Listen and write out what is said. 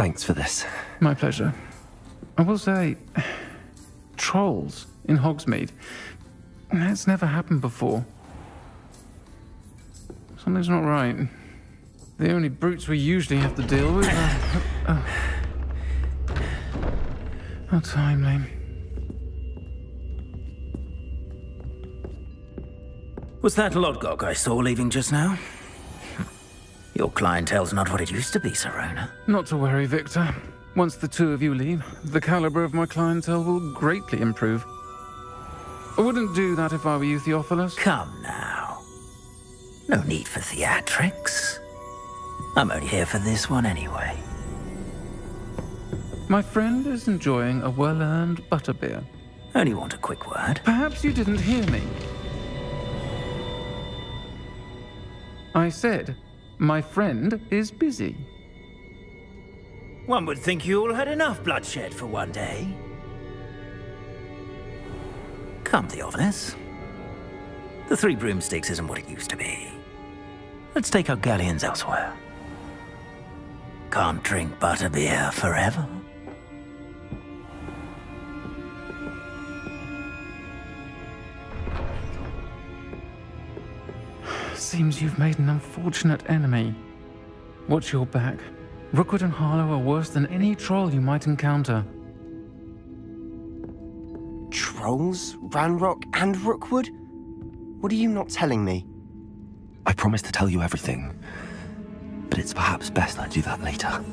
Thanks for this. My pleasure. I will say, trolls in Hogsmeade. That's never happened before. Something's not right. The only brutes we usually have to deal with are... Uh, uh, oh, How timely. Was that a Lodgok I saw leaving just now? Your clientele's not what it used to be, Sirona. Not to worry, Victor. Once the two of you leave, the caliber of my clientele will greatly improve. I wouldn't do that if I were you, Theophilus. Come now. No need for theatrics. I'm only here for this one anyway. My friend is enjoying a well-earned butterbeer. Only want a quick word. Perhaps you didn't hear me. I said, my friend is busy. One would think you all had enough bloodshed for one day. Come, Theophilus. The Three Broomsticks isn't what it used to be. Let's take our galleons elsewhere. Can't drink butterbeer forever. Seems you've made an unfortunate enemy. Watch your back. Rookwood and Harlow are worse than any troll you might encounter. Trolls, Ranrock, and Rookwood? What are you not telling me? I promise to tell you everything. But it's perhaps best I do that later.